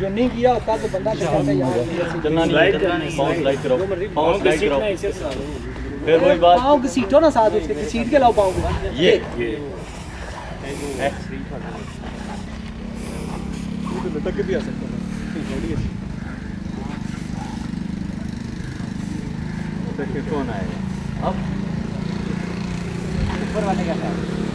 जो नहीं किया होता तो बंदा कहता है यार। चलना नहीं पाँव लाइक करो। पाँव लाइक करो। फिर वही बात पाँव घसीटो ना साथ उसके सीट के लाओ पाँव को ये तो तक भी आ सकता है देखिए कौन आएगा अब। ऊपर वाले का है।